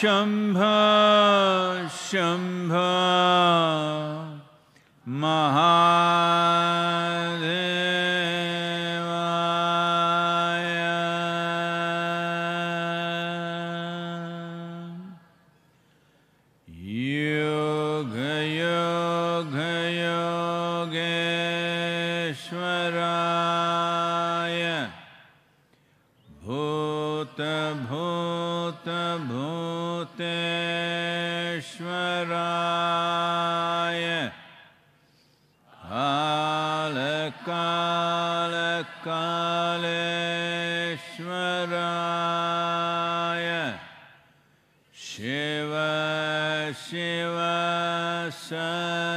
शम्भ शम्भ कालेश्वराय शिव शिव सर्वेश्वराय।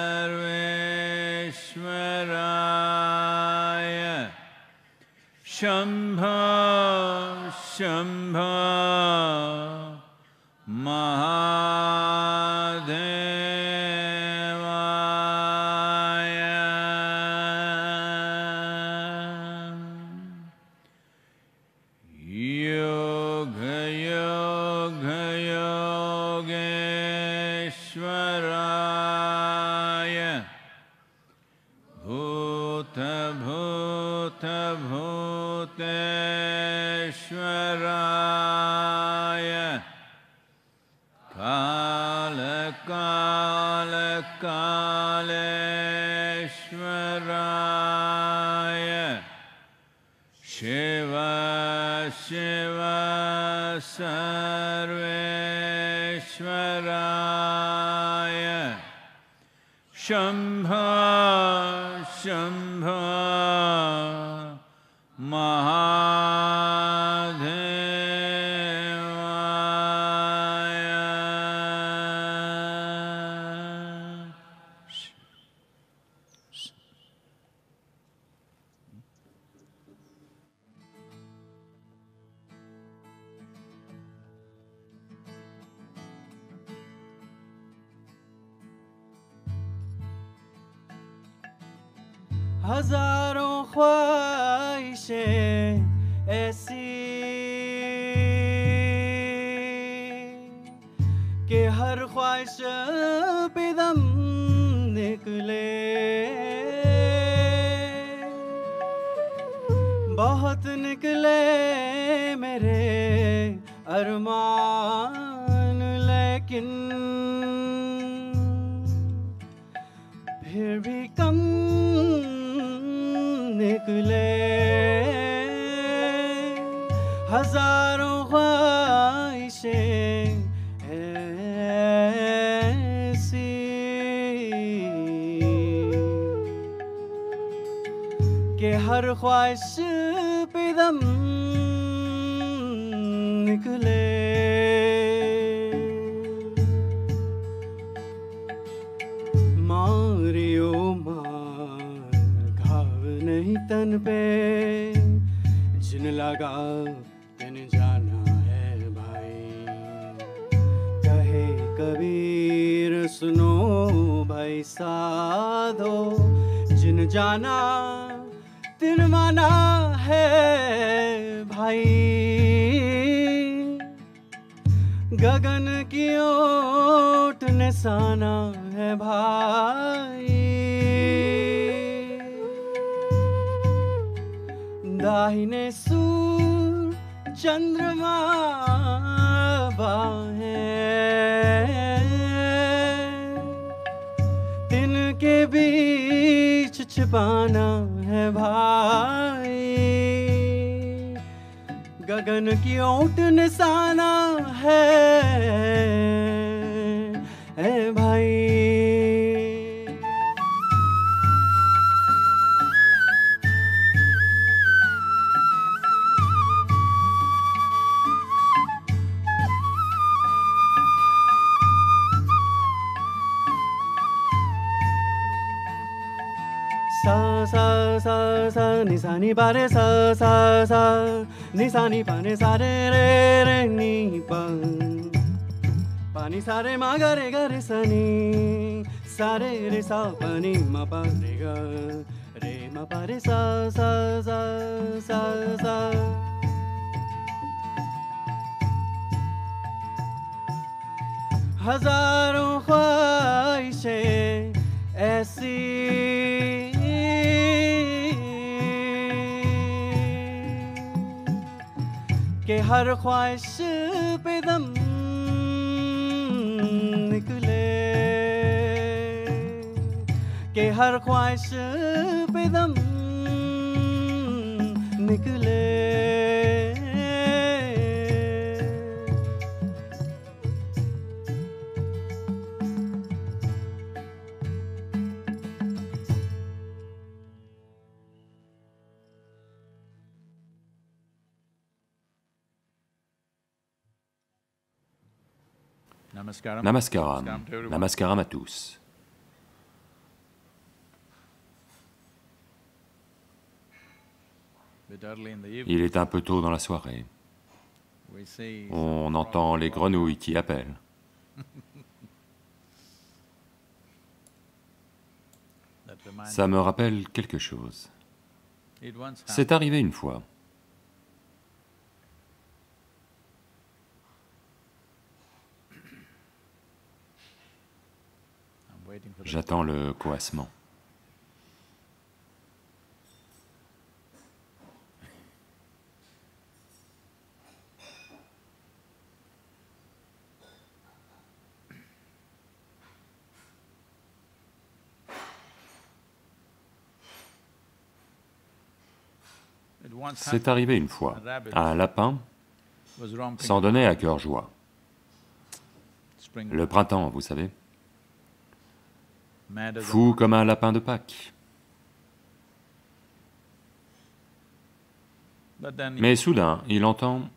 शम्भ शम्भ सर्वेश्वराय शम्भ लगा तिन जाना है भाई। कहे कबीर, सुनो भाई साधो, जिन जाना, तिन माना है भाई। गगन की ओट निशाना है भाई। दाहिने सूर चंद्रमा बाहें। तिनके बीच छिपाना है भाई। गगन की ओट निशाना है। sa sa sa sa ni sa ni pa re sa sa sa ni sa ni pa ni sa re re re ni pa pa ni sa re ma ga re ga re sa ni sa re re sa pa ni ma pa re ga re ma pa re sa sa sa sa sa हजारों ख्वाहिशें ऐसी कि हर ख्वाहिश पे दम निकले। के हर ख्वाहिश पे दम निकले। Namaskaram. Namaskaram. À tous. Il est un peu tôt dans la soirée. On entend les grenouilles qui appellent. Ça me rappelle quelque chose. C'est arrivé une fois. J'attends le coassement. C'est arrivé une fois. Un lapin s'en donnait à cœur joie. Le printemps, vous savez. Fou comme un lapin de Pâques. Mais soudain, il entend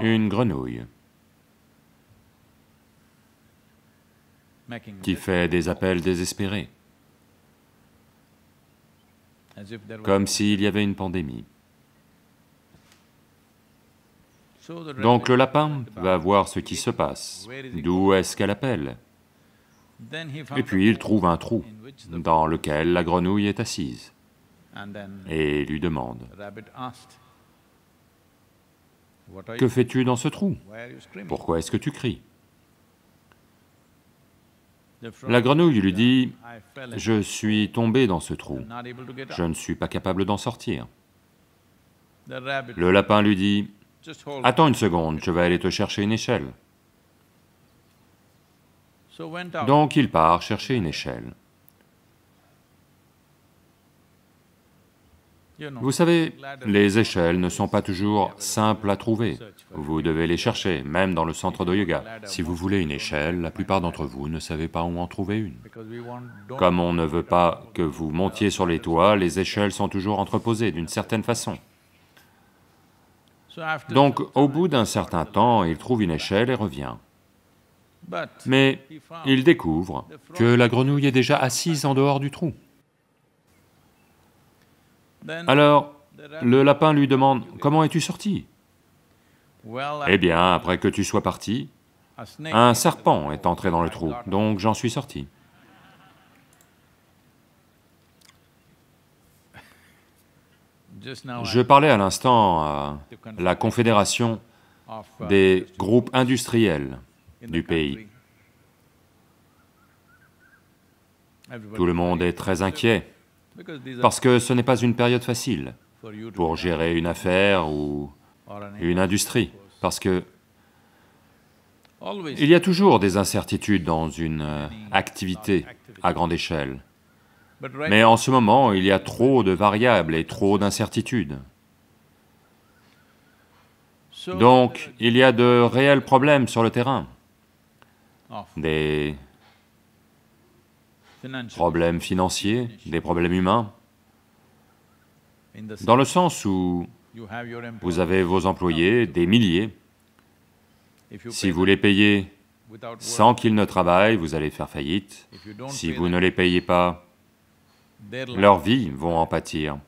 une grenouille qui fait des appels désespérés, comme s'il y avait une pandémie. Donc le lapin va voir ce qui se passe. D'où est-ce qu'elle appelle? Et puis il trouve un trou dans lequel la grenouille est assise et lui demande the rabbit asked, "What are Que fais-tu dans ce trou? Why are you screaming?" Pourquoi est-ce que tu cries? La grenouille lui dit "I fell in. Je suis tombé dans ce trou. Je up." ne suis pas capable d'en sortir. Le lapin lui dit. Attends une seconde, je vais aller te chercher une échelle. Donc il part chercher une échelle. Vous savez, les échelles ne sont pas toujours simples à trouver. Vous devez les chercher, même dans le centre de yoga. Si vous voulez une échelle, la plupart d'entre vous ne savez pas où en trouver une. Comme on ne veut pas que vous montiez sur les toits, les échelles sont toujours entreposées d'une certaine façon. Donc, au bout d'un certain temps, il trouve une échelle et revient. Mais il découvre que la grenouille est déjà assise en dehors du trou. Alors, le lapin lui demande « Comment es-tu sorti? Eh bien, après que tu sois parti, un serpent est entré dans le trou, donc j'en suis sorti. Je parlais à l'instant à la confédération uh, des groupes industriels du pays. Tout le monde est très inquiet, parce que ce n'est pas une période facile pour gérer une affaire ou une industrie, parce que il y a toujours des incertitudes dans une euh, activité à grande échelle. Mais en ce moment, il y a trop de variables et trop d'incertitudes. Donc, il y a de réels problèmes sur le terrain, des problèmes financiers, des problèmes humains, dans le sens où vous avez vos employés, des milliers, si vous les payez sans qu'ils ne travaillent, vous allez faire faillite. Si vous ne les payez pas, leurs vies vont en pâtir.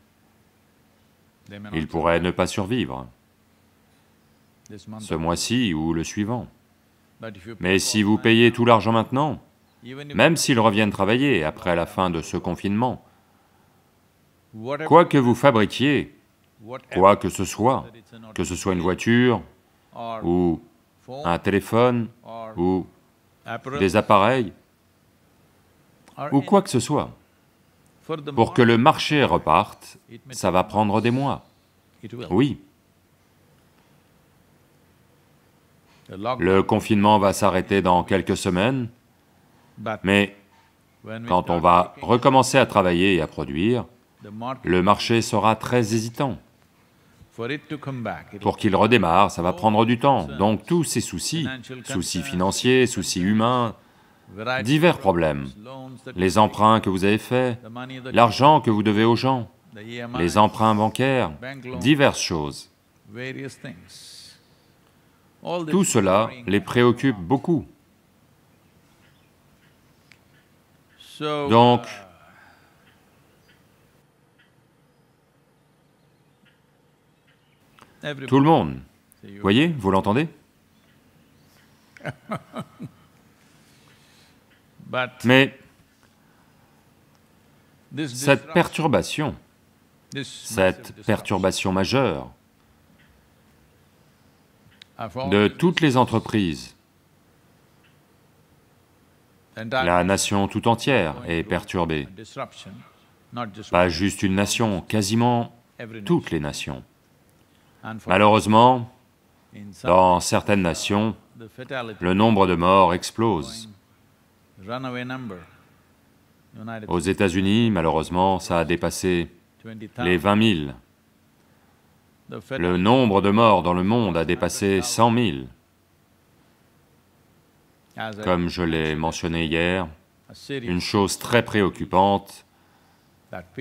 Ils pourraient ne pas survivre. Ce mois-ci ou le suivant. Mais si vous payez tout l'argent maintenant, même s'ils reviennent travailler après la fin de ce confinement, quoi que vous fabriquiez, quoi que ce soit, que ce soit une voiture, ou un téléphone, ou des appareils, ou quoi que ce soit, pour que le marché reparte, ça va prendre des mois. Oui, le confinement va s'arrêter dans quelques semaines, mais quand on va recommencer à travailler et à produire, le marché sera très hésitant. Pour qu'il redémarre, ça va prendre du temps. Donc tous ces soucis, soucis financiers, soucis humains, divers problèmes, les emprunts que vous avez faits, l'argent que vous devez aux gens, EMI, les emprunts bancaires, diverses choses. Tout cela les préoccupe beaucoup. Donc, tout le monde, voyez, vous l'entendez? Mais cette perturbation, cette perturbation majeure de toutes les entreprises, la nation tout entière est perturbée. Pas juste une nation, quasiment toutes les nations. Malheureusement, dans certaines nations, le nombre de morts explose. Aux États-Unis, malheureusement, ça a dépassé 20,000. les 20 000. Le nombre de morts dans le monde a dépassé 100 000. as I- Comme je l'ai mentionné hier, une chose très préoccupante,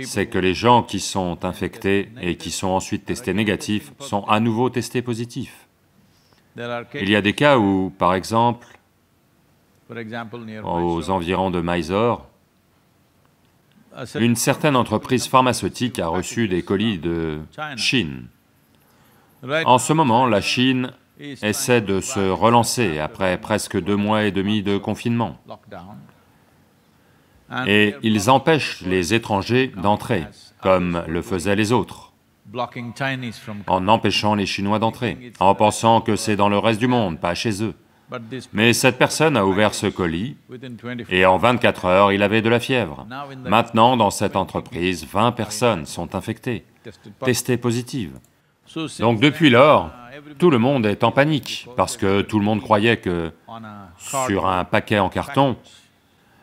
c'est que les gens qui sont infectés et qui sont ensuite testés négatifs sont à nouveau testés positifs. Il y a des cas où, par exemple, aux environs de Mysore, une certaine entreprise pharmaceutique a reçu des colis de Chine. En ce moment, la Chine essaie de se relancer après presque deux mois et demi de confinement. Et ils empêchent les étrangers d'entrer, comme le faisaient les autres, en empêchant les Chinois d'entrer, en pensant que c'est dans le reste du monde, pas chez eux. Mais cette personne a ouvert ce colis, within 24 et en 24 heures, il avait de la fièvre. Maintenant, dans cette entreprise, 20 personnes sont infectées, testées positives. Donc depuis lors, tout le monde est en panique, parce que tout le monde croyait que sur un paquet en carton,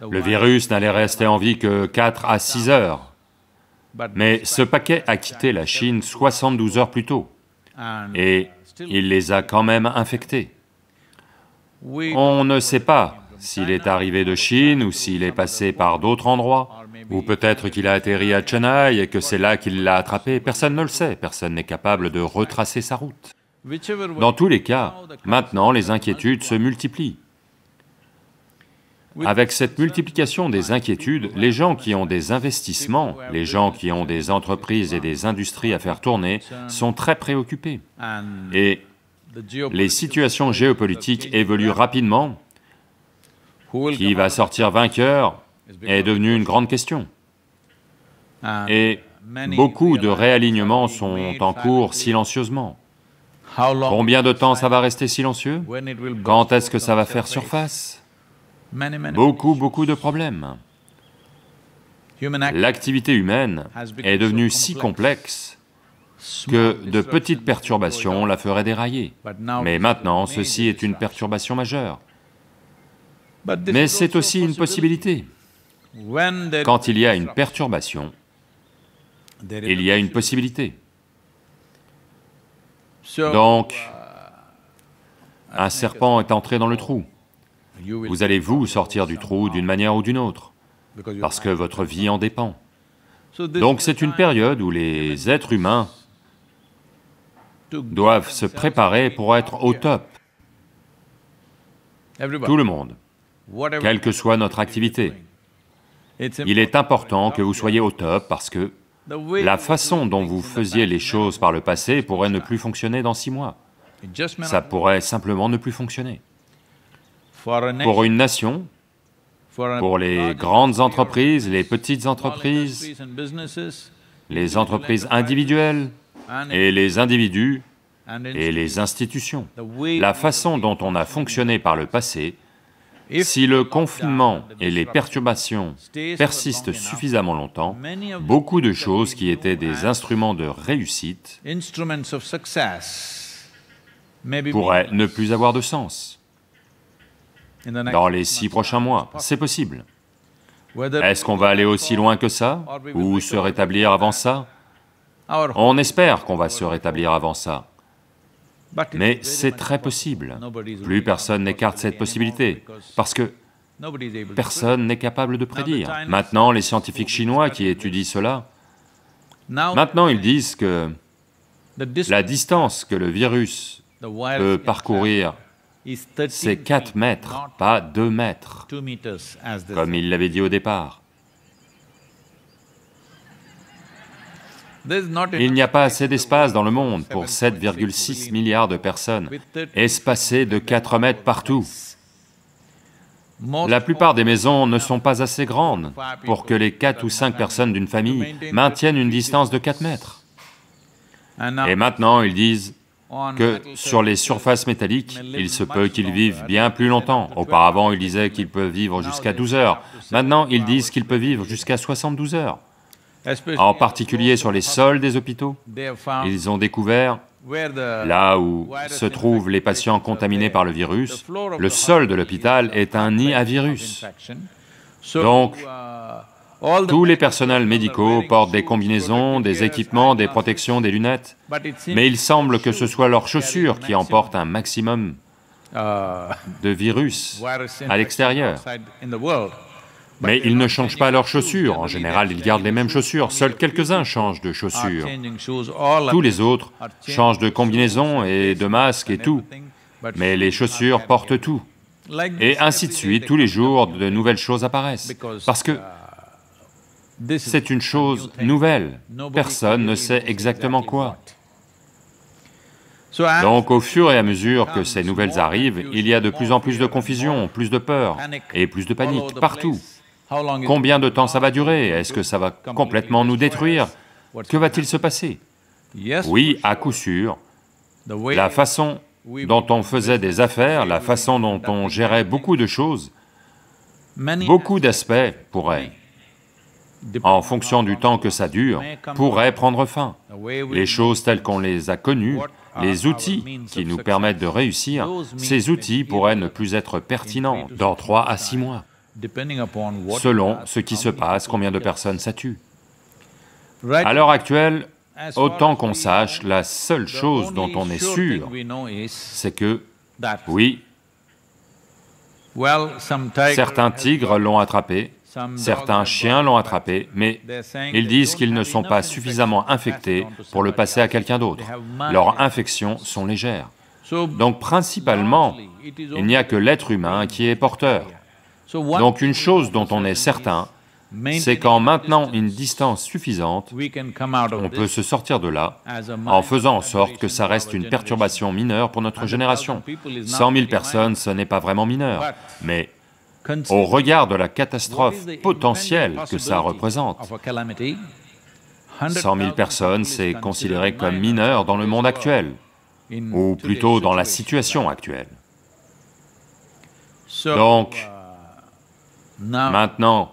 le virus, n'allait rester en vie que 4 à 6 heures. Mais ce paquet a quitté la Chine 72 heures plus tôt, et il les a quand même infectés. On ne sait pas s'il est arrivé de Chine ou s'il est passé par d'autres endroits, ou peut-être qu'il a atterri à Chennai et que c'est là qu'il l'a attrapé, personne ne le sait, personne n'est capable de retracer sa route. Dans tous les cas, maintenant les inquiétudes se multiplient. Avec cette multiplication des inquiétudes, les gens qui ont des investissements, les gens qui ont des entreprises et des industries à faire tourner, sont très préoccupés. Et les situations géopolitiques évoluent rapidement. Qui va sortir vainqueur est devenu une grande question. Et beaucoup de réalignements sont en cours silencieusement. Combien de temps ça va rester silencieux Quand est-ce que ça va faire surface? Beaucoup, beaucoup de problèmes. L'activité humaine est devenue si complexe que de petites perturbations la feraient dérailler. Mais maintenant, ceci est une perturbation majeure. Mais is c'est aussi une possibilité. Quand il y a une perturbation, il y a une possibilité. Donc, un serpent est entré dans le trou. will- Vous allez vous sortir du trou d'une manière ou d'une autre, parce que votre vie en dépend. Donc c'est une période où les êtres humains doivent se préparer pour être au top, tout le monde, quelle que soit notre activité. Il est important que vous soyez au top parce que la façon dont vous faisiez les choses par le passé pourrait ne plus fonctionner dans six mois. Ça pourrait simplement ne plus fonctionner. Pour une nation, pour les grandes entreprises, les petites entreprises, les entreprises individuelles et les individus et les institutions. La façon dont on a fonctionné par le passé, si le confinement et les perturbations persistent suffisamment longtemps, beaucoup de choses qui étaient des instruments de réussite pourraient ne plus avoir de sens dans les six prochains mois. C'est possible. Est-ce qu'on va aller aussi loin que ça Ou se rétablir avant ça? On espère qu'on va se rétablir avant ça. Mais c'est très possible. Plus personne n'écarte cette possibilité, parce que personne n'est capable de prédire. Maintenant, les scientifiques chinois qui étudient cela, maintenant ils disent que la distance que le virus peut parcourir, c'est 4 mètres, pas 2 mètres, comme il l'avait dit au départ. Il n'y a pas assez d'espace dans le monde pour 7,6 milliards de personnes, espacées de 4 mètres partout. La plupart des maisons ne sont pas assez grandes pour que les 4 ou 5 personnes d'une famille maintiennent une distance de 4 mètres. Et maintenant, ils disent que sur les surfaces métalliques, il se peut qu'ils vivent bien plus longtemps. Auparavant, ils disaient qu'ils peuvent vivre jusqu'à 12 heures. Maintenant, ils disent qu'ils peuvent vivre jusqu'à 72 heures en particulier sur les sols des hôpitaux. Ils ont découvert, là où se trouvent les patients contaminés par le virus, le sol de l'hôpital est un nid à virus. Donc, tous les personnels médicaux portent des combinaisons, des équipements, des protections, des lunettes, mais il semble que ce soit leurs chaussures qui emportent un maximum de virus à l'extérieur. Mais ils ne changent pas leurs chaussures, en général ils gardent les mêmes chaussures, seuls quelques-uns changent de chaussures. Tous les autres changent de combinaison et de masque et tout, mais les chaussures portent tout. Et ainsi de suite, tous les jours, de nouvelles choses apparaissent, parce que c'est une chose nouvelle, personne ne sait exactement quoi. Donc au fur et à mesure que ces nouvelles arrivent, il y a de plus en plus de confusion, plus de peur et plus de panique partout. Combien de temps ça va durer? Est-ce que ça va complètement nous détruire? Que va-t-il se passer? Oui, à coup sûr, la façon dont on faisait des affaires, la façon dont on gérait beaucoup de choses, beaucoup d'aspects pourraient, en fonction du temps que ça dure, pourraient prendre fin. Les choses telles qu'on les a connues, les outils qui nous permettent de réussir, ces outils pourraient ne plus être pertinents dans trois à six mois selon ce qui se passe, combien de personnes ça tue. À l'heure actuelle, autant qu'on sache, la seule chose dont on est sûr, c'est que, oui, certains tigres l'ont attrapé, certains chiens l'ont attrapé, mais ils disent qu'ils ne sont pas suffisamment infectés pour le passer à quelqu'un d'autre. Leurs infections sont légères. Donc principalement, il n'y a que l'être humain qui est porteur. Donc une chose dont on est certain, c'est qu'en maintenant une distance suffisante, on peut se sortir de là en faisant en sorte que ça reste une perturbation mineure pour notre génération. 100 000 personnes, ce n'est pas vraiment mineur, mais au regard de la catastrophe potentielle que ça représente, 100 000 personnes, c'est considéré comme mineur dans le monde actuel, ou plutôt dans la situation. actuelle. Donc, Maintenant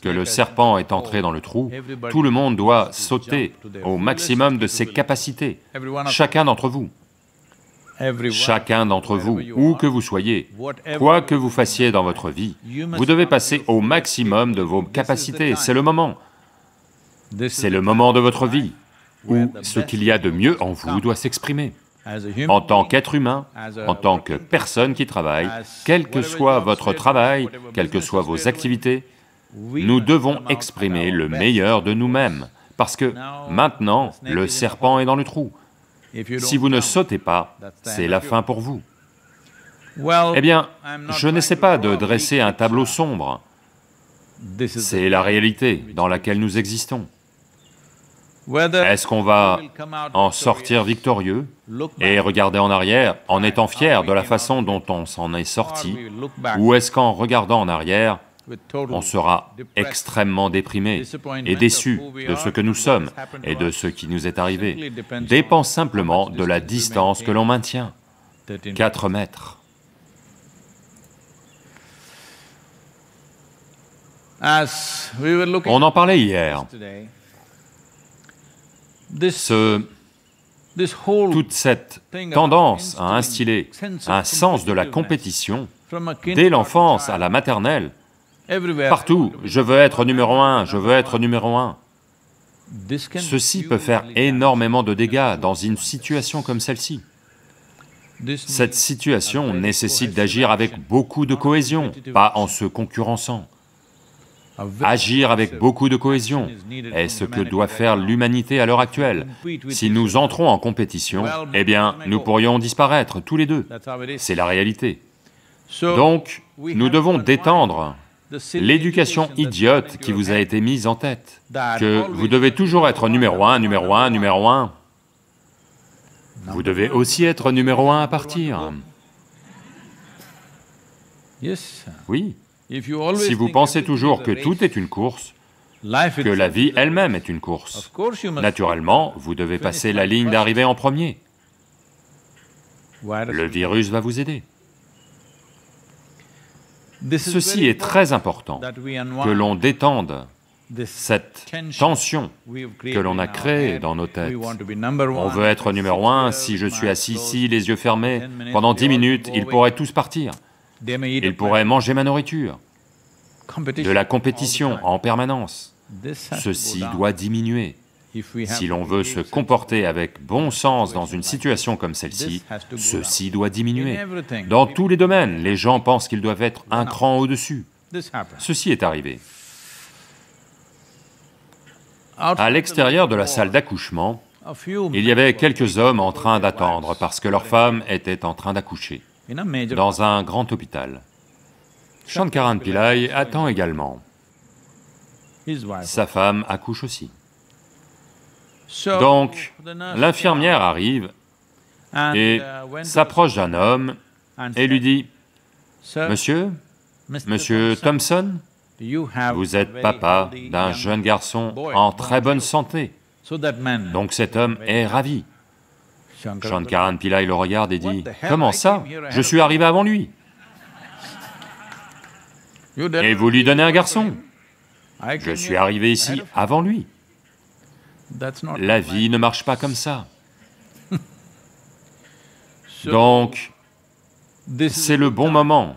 que le serpent est entré dans le trou, tout le monde doit sauter au maximum de ses capacités, chacun d'entre vous. Chacun d'entre vous, où que vous soyez, quoi que vous fassiez dans votre vie, vous devez passer au maximum de vos capacités, c'est le moment. C'est le moment de votre vie où ce qu'il y a de mieux en vous doit s'exprimer en tant qu'être humain, en tant que personne qui travaille, quel que soit votre travail, quelles que soient vos activités, nous devons exprimer le meilleur de nous-mêmes, parce que maintenant, le serpent est dans le trou. Si vous ne sautez pas, c'est la fin pour vous. Eh bien, je n'essaie pas de dresser un tableau sombre, C'est la réalité dans laquelle nous existons. Est-ce qu'on va en sortir victorieux et regarder en arrière en étant fier de la façon dont on s'en est or sorti, ou est-ce qu'en regardant en arrière, on sera extrêmement déprimé et déçu de ce que nous sommes et de ce qui nous est arrivé, dépend simplement de la distance que l'on maintient, 13 4 mètres. On en parlait hier, toute cette tendance à instiller un sens de la compétition dès l'enfance à la maternelle, partout, je veux être numéro un, je veux être numéro un. Ceci peut faire énormément de dégâts dans une situation comme celle-ci. Cette situation nécessite d'agir avec beaucoup de cohésion, pas en se concurrençant. Agir avec beaucoup de cohésion est ce que doit faire l'humanité à l'heure actuelle. Si nous entrons en compétition, eh bien, nous pourrions disparaître tous les deux. C'est la réalité. Donc, nous devons détendre l'éducation idiote qui vous a été mise en tête, que vous devez toujours être numéro un, numéro un, numéro un. Vous devez aussi être numéro un à partir. Oui, si vous pensez toujours que tout est une course, que la vie elle-même est une course, naturellement, vous devez passer la ligne d'arrivée en premier. Le virus va vous aider. Ceci est très important, que l'on détende cette tension que l'on a créée dans nos têtes. On veut être numéro un, si je suis assis ici, les yeux fermés, pendant dix minutes, ils pourraient tous partir. Ils pourraient manger ma nourriture. De la compétition en permanence. Ceci doit diminuer. Si l'on veut se comporter avec bon sens dans une situation comme celle-ci, ceci doit diminuer. Dans tous les domaines, les gens pensent qu'ils doivent être un cran au-dessus. Ceci est arrivé. À l'extérieur de la salle d'accouchement, il y avait quelques hommes en train d'attendre parce que leurs femmes étaient en train d'accoucher, dans un grand hôpital. Shankaran Pillai attend également. Sa femme accouche aussi. Donc, l'infirmière arrive et uh, s'approche d'un homme et lui dit Sir, « Monsieur. Monsieur Thompson, vous êtes papa d'un jeune garçon en très bonne to you?" santé. Donc cet homme est ravi. Shankara, Shankaran Pillai le regarde et dit What the hell, « Comment ça Je suis arrivé avant lui. Et vous lui donnez un garçon. Je suis arrivé ici avant lui. La vie ne marche pas comme ça. Donc, c'est le bon moment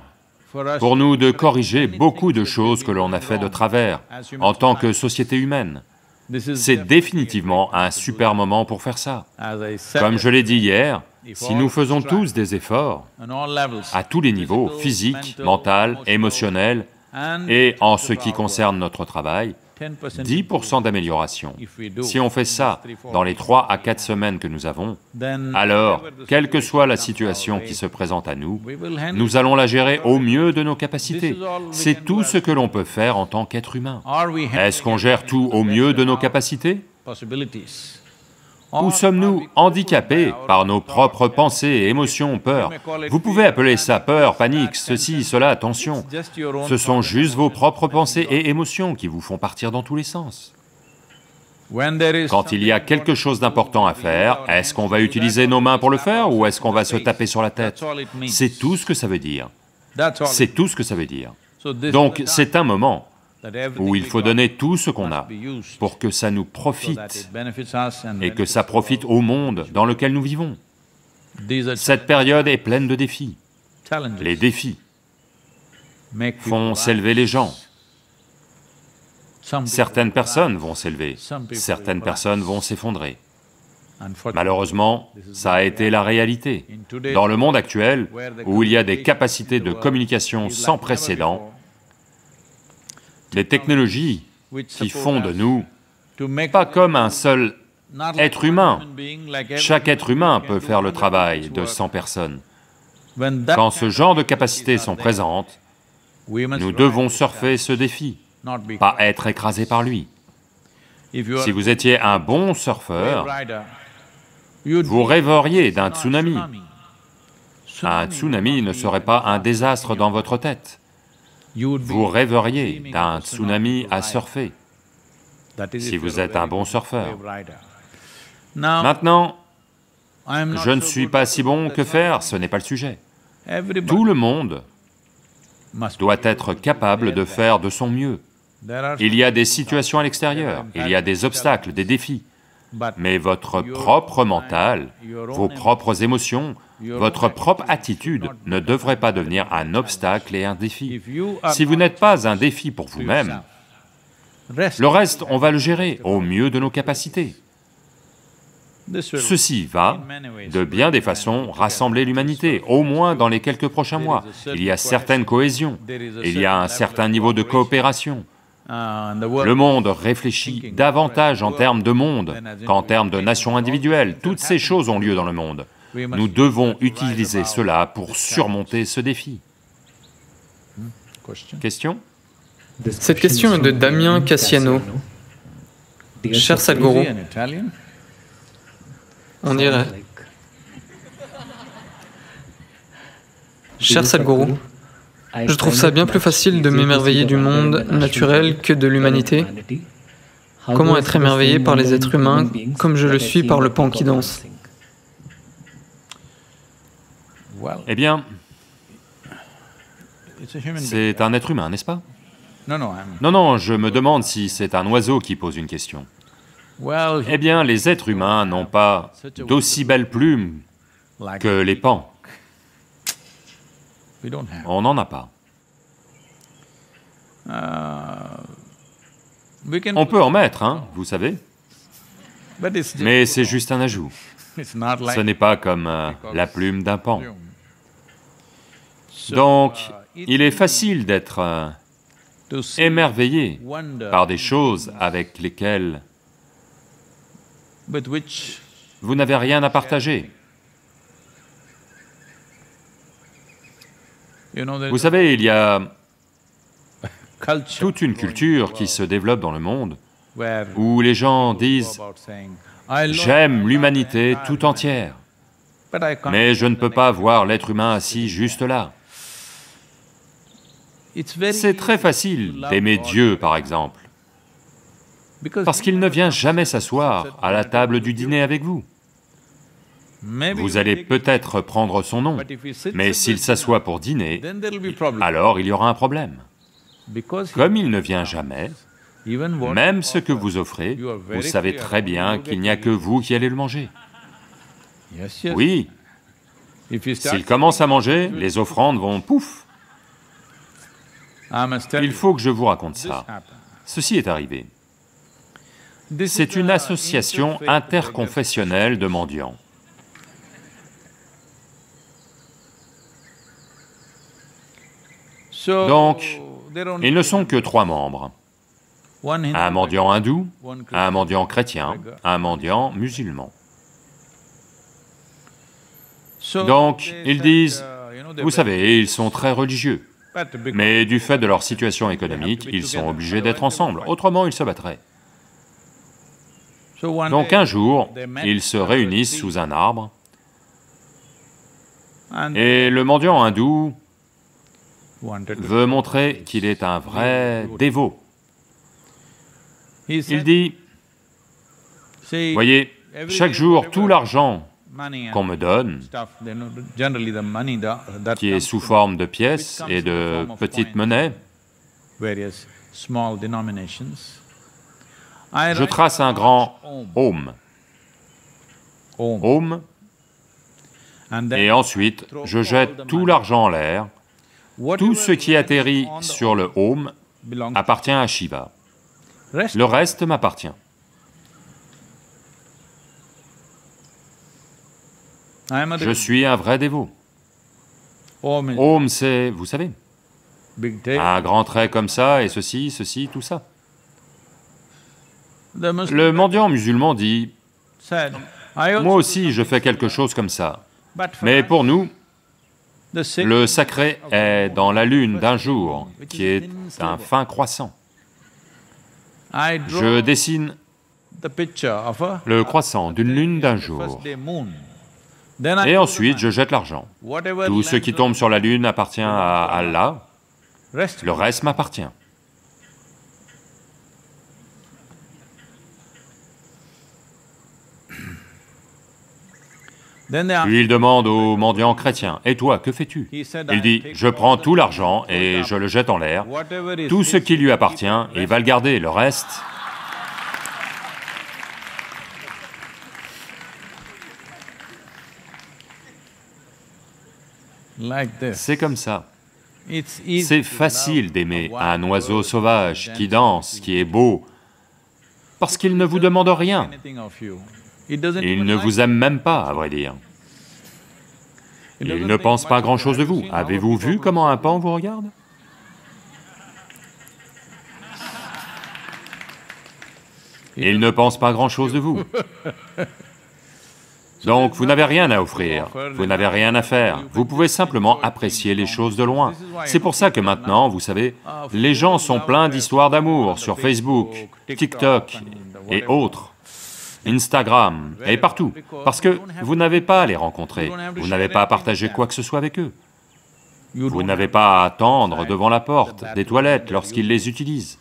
pour nous de corriger beaucoup de choses que l'on a fait de travers en tant que société humaine. C'est définitivement un super moment pour faire ça. Comme je l'ai dit hier, si nous faisons tous des efforts, à tous les niveaux, physique, mental, émotionnel, et en ce qui concerne notre travail, 10% 10% d'amélioration. Si on fait ça dans les 3 à 4 semaines que nous avons, alors, quelle que soit la situation qui se présente à nous, nous allons la gérer au mieux de nos capacités. C'est tout ce que l'on peut faire en tant qu'être humain. Est-ce qu'on gère tout au mieux de nos capacités? Ou sommes-nous handicapés by par nos propres pensées, émotions, peurs Vous pouvez appeler ça peur, panique, ceci, cela, own Ce sont juste vos propres pensées et émotions qui vous font partir dans tous les sens. Quand il y a quelque chose d'important à faire, est-ce qu'on va utiliser nos mains pour le faire ou est-ce qu'on va se taper sur la tête? C'est tout ce que ça veut dire. C'est tout ce que ça veut dire. Donc c'est un moment où il faut donner tout ce qu'on a pour que ça nous profite et que ça profite au monde dans lequel nous vivons. Cette période est pleine de défis. Les défis font s'élever les gens. Certaines personnes vont s'élever, certaines personnes vont s'effondrer. Malheureusement, ça a été la réalité. Dans le monde actuel, où il y a des capacités de communication sans précédent, des technologies qui font de nous pas comme un seul être humain. Chaque être humain peut faire le travail de 100 personnes. Quand ce genre de capacités sont présentes, nous devons surfer ce défi. pas être écrasé par lui. Si vous étiez un bon surfeur, vous rêveriez d'un tsunami. Un tsunami ne serait pas un désastre dans votre tête. Vous rêveriez d'un tsunami à surfer. Si vous êtes un bon surfeur. Maintenant, je ne suis pas si bon que faire, ce n'est pas le sujet. Tout le monde doit être capable de faire de son mieux. Il y a des situations à l'extérieur, il y a des obstacles, des défis, mais votre propre mental, vos propres émotions, votre propre attitude ne devrait pas devenir un obstacle et un défi. Si vous n'êtes pas un défi pour vous-même, le reste, on va le gérer au mieux de nos capacités. Ceci va, de bien des façons, rassembler l'humanité, au moins dans les quelques prochains mois. Il y a certaines cohésions, il y a un certain niveau de coopération. world Le monde réfléchit davantage en termes de monde qu'en termes de nations individuelles. Toutes ces choses ont lieu dans le monde. Nous devons utiliser cela pour surmonter ce défi. question. Question Cette question est de Damien Cassiano. Cher Sadhguru, on dirait. Cher Sadhguru, je trouve ça bien plus facile de m'émerveiller du monde naturel que de l'humanité. Comment être émerveillé par les êtres humains comme je le suis par le pan qui danse? Eh bien, c'est un être humain, n'est-ce pas? Non, non, je me demande si c'est un oiseau qui pose une question. Well, Eh bien, les êtres humains n'ont pas d'aussi belles plumes que les pans. On n'en a pas. Uh. On peut en mettre, hein, vous savez, mais c'est juste un ajout. Ce n'est pas comme euh, la plume d'un pan. Donc, uh, il est facile d'être euh, émerveillé par des choses avec lesquelles vous n'avez rien à partager. Vous savez, il y a toute une culture qui se développe dans le monde où les gens disent J'aime l'humanité tout entière, mais je ne peux pas voir l'être humain assis juste là. C'est très facile d'aimer Dieu, par exemple, parce qu'il ne vient jamais s'asseoir à la table du dîner avec vous. Vous allez peut-être prendre son nom, mais s'il s'assoit pour dîner, alors il y aura un problème. Comme il ne vient jamais, même ce que vous offrez, vous savez très bien qu'il n'y a que vous qui allez le manger. Oui, s'il commence à manger, les offrandes vont pouf. Il faut que je vous raconte ça. Ceci est arrivé. C'est une association interconfessionnelle de mendiants. Donc, Ils ne sont que trois membres. Un mendiant hindou, un mendiant chrétien, un mendiant musulman. Donc, ils disent, uh, Vous savez, ils sont très religieux, mais du fait de leur situation économique, ils sont obligés d'être ensemble, autrement ils se battraient. Donc un jour, ils se réunissent sous un arbre, et le mendiant hindou veut montrer qu'il est un vrai dévot. Il dit, "See, voyez, chaque jour, tout l'argent qu'on me donne, qui est sous forme de pièces et de petites monnaies, je trace un grand om, home, om, et ensuite je jette tout l'argent en l'air. Tout ce qui atterrit sur le home belongs appartient à Shiva. Le reste m'appartient. Je suis un vrai dévot. om Home, c'est, vous savez, un grand trait comme ça, et ceci, ceci, tout ça. Le mendiant musulman dit, moi aussi je fais quelque chose comme ça. Mais pour nous, le sacré est dans la lune d'un jour, qui est un fin croissant. Je dessine le croissant d'une lune d'un jour, et ensuite je jette l'argent. Tout ce qui tombe sur la lune appartient à Allah, le reste m'appartient. Puis il demande au mendiant chrétien, Et toi, que fais-tu? Il dit, Je prends tout l'argent et je le jette en l'air. Tout ce qui lui appartient, il va le garder, le reste... C'est comme ça. C'est facile d'aimer un oiseau sauvage qui danse, qui est beau, parce qu'il ne vous demande rien. Il ne vous aime même pas, à vrai dire. Il ne pense pas grand-chose de vous. Avez-vous vu comment un pan vous regarde? Il ne pense pas grand-chose de vous. Donc vous n'avez rien à offrir, vous n'avez rien à faire, vous pouvez simplement apprécier les choses de loin. C'est pour ça que maintenant, vous savez, les gens sont pleins d'histoires d'amour sur Facebook, TikTok et autres, Instagram et partout, parce que vous n'avez pas à les rencontrer, vous n'avez pas à partager quoi que ce soit avec eux. Vous n'avez pas à attendre devant la porte des toilettes lorsqu'ils les utilisent.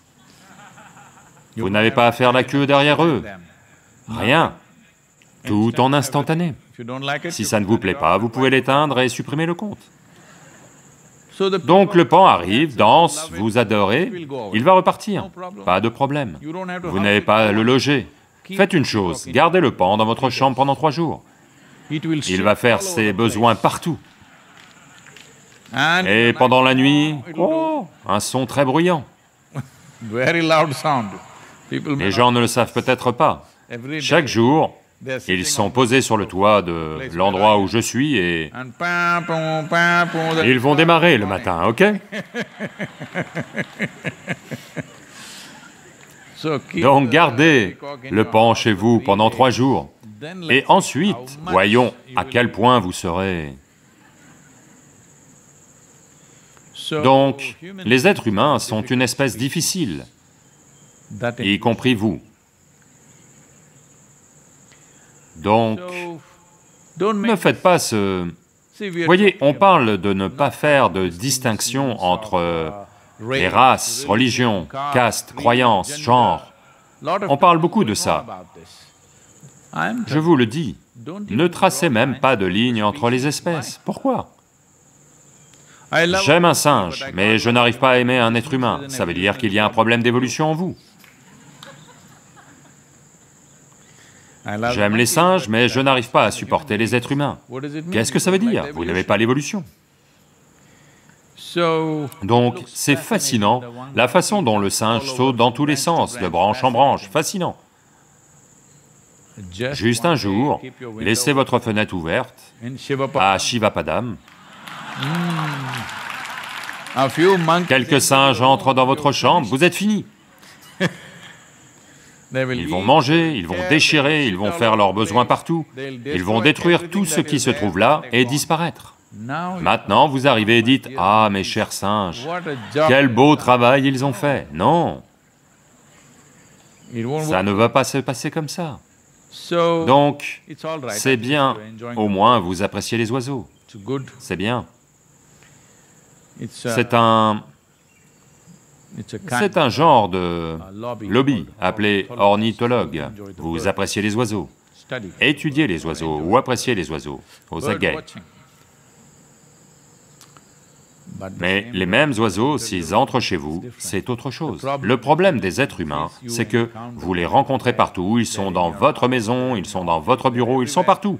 Vous n'avez pas à faire la queue derrière eux. Rien. Tout en instantané. Si ça ne vous plaît pas, vous pouvez l'éteindre et supprimer le compte. Donc le pan arrive, danse, vous adorez, il va repartir. Pas de problème. Vous n'avez pas à le loger. Faites une chose, gardez le pan dans votre chambre pendant trois jours. Il va faire ses besoins partout. Et pendant la nuit, oh, un son très bruyant. Les gens ne le savent peut-être pas. Chaque jour, ils sont on posés sur le toit de l'endroit où je suis et ils vont démarrer le matin, ok Donc gardez le pan chez vous pendant trois jours. Et ensuite, voyons à quel point vous serez. Donc, les êtres humains sont une espèce difficile, y is- compris vous. Donc, ne faites pas ce... Voyez, on parle de ne pas faire de distinction entre les races, religions, castes, croyances, genres. On parle beaucoup de ça. Je vous le dis, ne tracez même pas de ligne entre les espèces. Pourquoi? J'aime un singe, mais je n'arrive pas à aimer un être humain. Ça veut dire qu'il y a un problème d'évolution en vous. J'aime les singes, mais je n'arrive pas à supporter les êtres humains. Qu'est-ce que ça veut dire? Vous n'aimez pas l'évolution. Donc, c'est fascinant, la façon dont le singe saute dans tous les sens, de branche en branche, fascinant. Juste un jour, laissez votre fenêtre ouverte à Shivapadam, quelques singes entrent dans votre chambre, vous êtes fini. Ils vont manger, ils vont déchirer, ils vont faire leurs besoins partout, ils vont détruire tout ce qui se trouve là et disparaître. Maintenant, vous arrivez et dites, « Ah, mes chers singes, quel beau travail ils ont fait !» Non, ça ne va pas se passer comme ça. Donc, c'est bien, au moins vous appréciez les oiseaux, c'est bien. C'est un... C'est un genre de lobby appelé ornithologue. Vous appréciez les oiseaux, étudiez les oiseaux ou appréciez les oiseaux, aux aguets. Mais les mêmes oiseaux, s'ils entrent chez vous, c'est autre chose. Le problème des êtres humains, c'est que vous les rencontrez partout, ils sont dans votre maison, ils sont dans votre bureau, ils sont partout.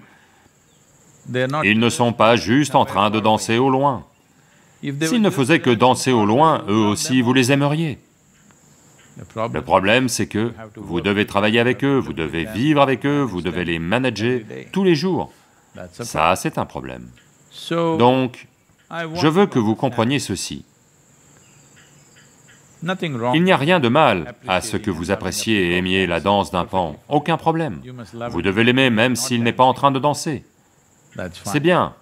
Ils ne sont pas juste en train de danser au loin. S'ils ne faisaient que danser au loin, eux aussi vous les aimeriez. Le problème, c'est que vous devez travailler avec eux, vous devez vivre avec eux, vous devez les manager tous les jours. Ça, c'est un problème. Donc, je veux que vous compreniez ceci. Il n'y a rien de mal à ce que vous appréciez et aimiez la danse d'un pan, aucun problème. Vous devez l'aimer même s'il n'est pas en train de danser. C'est bien,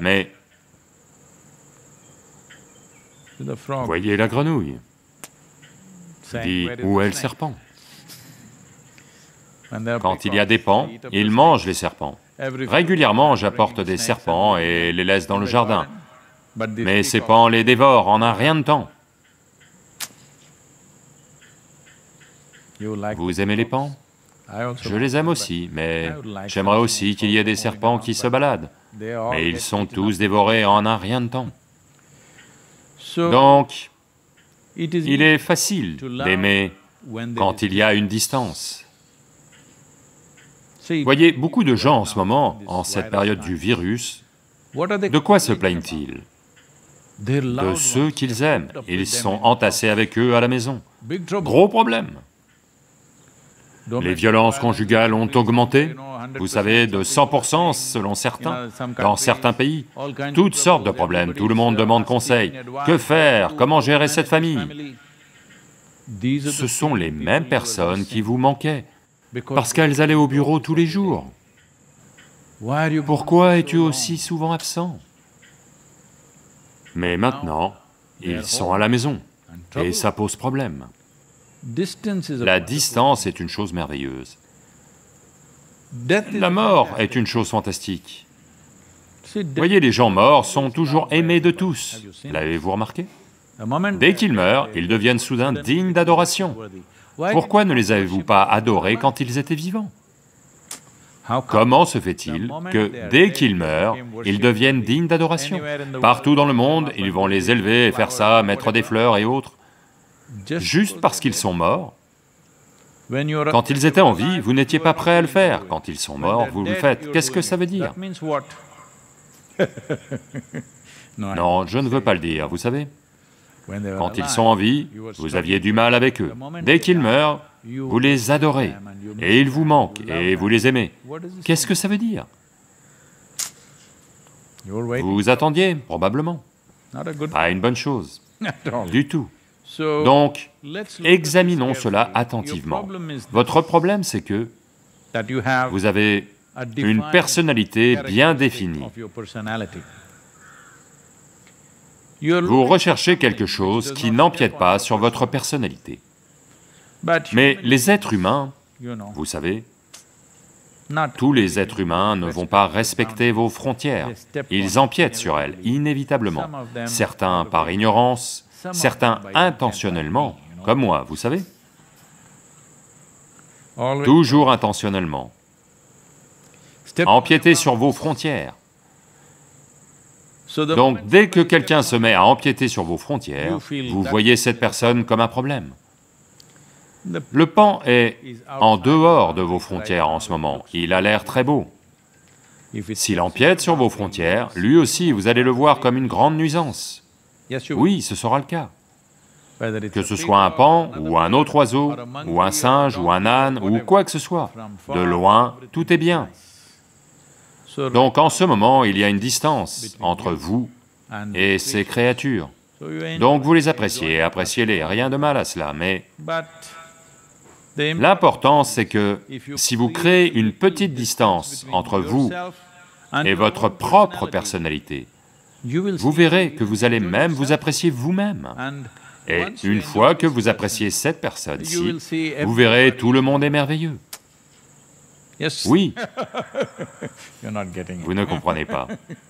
mais voyez la grenouille, dit où est le serpent? Quand il y a des pans, ils mangent les serpents. Régulièrement, j'apporte des serpents et les laisse dans le jardin. Mais ces pans les dévorent en un rien de temps. Vous aimez les pans? Je les aime aussi, mais j'aimerais aussi qu'il y ait des serpents qui se baladent. Mais ils sont tous dévorés en un rien de temps. Donc, il est facile d'aimer quand il y a une distance. Voyez, beaucoup de gens en ce moment, en cette période du virus, de quoi se plaignent-ils? De ceux qu'ils aiment. Ils sont entassés avec eux à la maison. Gros problème. Les violences conjugales ont augmenté, vous savez, de 100% selon certains, dans certains pays. Toutes sortes de problèmes, tout le monde demande conseil. Que faire? Comment gérer cette famille? Ce sont les mêmes personnes qui vous manquaient, parce qu'elles allaient au bureau tous les jours. Pourquoi es-tu aussi souvent absent? Mais maintenant, ils sont à la maison, et ça pose problème. La distance est une chose merveilleuse. La mort est une chose fantastique. Voyez, les gens morts sont toujours aimés de tous. L'avez-vous remarqué? Dès qu'ils meurent, ils deviennent soudain dignes d'adoration. Pourquoi ne les avez-vous pas adorés quand ils étaient vivants? Comment se fait-il que dès qu'ils meurent, ils deviennent dignes d'adoration? Partout dans le monde, ils vont les élever et faire ça, mettre des fleurs et autres juste parce qu'ils sont morts. Quand ils étaient en vie, vous n'étiez pas prêt à le faire. Quand ils sont morts, vous le faites. Qu'est-ce que ça veut dire? Non, je ne veux pas le dire, vous savez. Quand ils sont en vie, vous aviez du mal avec eux. Dès qu'ils meurent, vous les adorez, et ils vous manquent, et vous les aimez. Qu'est-ce que ça veut dire? Vous attendiez, probablement. Pas une bonne chose, du tout. Donc, examinons cela attentivement. Votre problème, c'est que vous avez une personnalité bien définie. Vous recherchez quelque chose qui n'empiète pas sur votre personnalité. Mais les êtres humains, vous savez, tous les êtres humains ne vont pas respecter vos frontières, ils empiètent sur elles, inévitablement, certains par ignorance, certains intentionnellement, comme moi, vous savez Toujours intentionnellement. Empiéter sur vos frontières. Donc dès que quelqu'un se met à empiéter sur vos frontières, vous voyez cette personne comme un problème. Le pan est en dehors de vos frontières en ce moment, il a l'air très beau. S'il empiète sur vos frontières, lui aussi vous allez le voir comme une grande nuisance. Oui, ce sera le cas. Que ce soit un pan, ou un autre oiseau, ou un singe, ou un âne, ou quoi que ce soit. De loin, tout est bien. Donc en ce moment, il y a une distance entre vous et ces créatures. Donc vous les appréciez, appréciez-les, rien de mal à cela, mais l'important c'est que si vous créez une petite distance entre vous et votre propre personnalité, vous verrez que vous allez même vous apprécier vous-même. Et une fois que vous appréciez cette personne-ci, vous verrez tout le monde est merveilleux. Oui. Vous ne comprenez pas.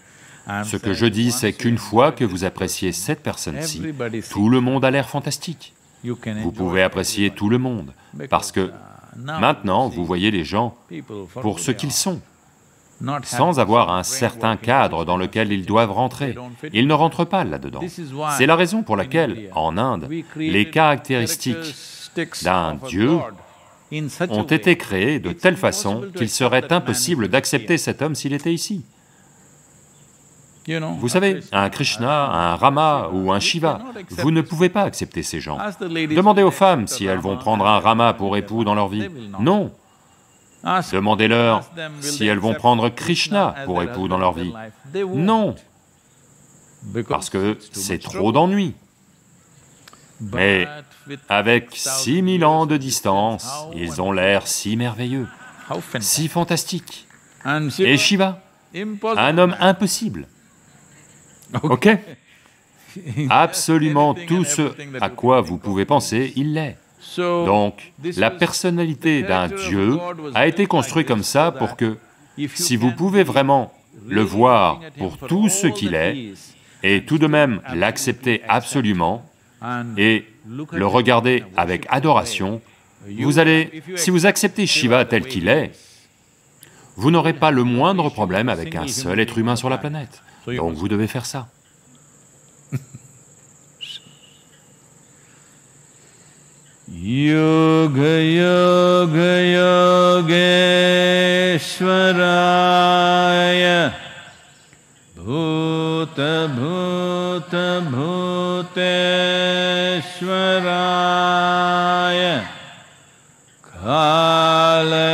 Ce que je dis, c'est qu'une fois que vous appréciez cette personne-ci, tout le monde a l'air fantastique. Vous pouvez apprécier tout le monde, parce que maintenant, vous voyez les gens pour ce qu'ils sont sans avoir un certain cadre dans lequel ils doivent rentrer. Ils ne rentrent pas là-dedans. C'est la raison pour laquelle, en Inde, les caractéristiques d'un Dieu ont été créées de telle façon qu'il serait impossible d'accepter cet homme s'il était ici. Vous savez, un Krishna, un Rama ou un Shiva, vous ne pouvez pas accepter ces gens. Demandez aux femmes si elles vont prendre un Rama pour époux dans leur vie. Non, Demandez-leur si elles vont prendre Krishna pour époux dans leur vie. Non, parce que c'est trop d'ennui. Mais avec 6000 ans de distance, ils ont l'air si merveilleux, si fantastiques. Et Shiva, un homme impossible. Ok Absolument tout ce à quoi vous pouvez penser, il l'est. Donc, la personnalité d'un Dieu a été construite comme ça pour que, si vous pouvez vraiment le voir pour tout ce qu'il est, et tout de même l'accepter absolument, et le regarder avec adoration, vous allez, si vous acceptez Shiva tel qu'il est, vous n'aurez pas le moindre problème avec un seul être humain sur la planète. Donc vous devez faire ça. योगयोगयोग्वराय भूत भूत भूत श्वराय कालकालकालराय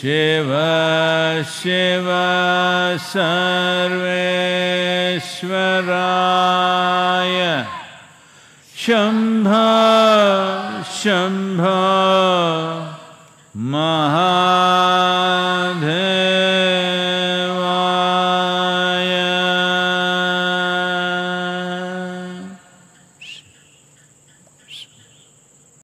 शेव शिव सर्वेश्वराय शम्भ शम्भ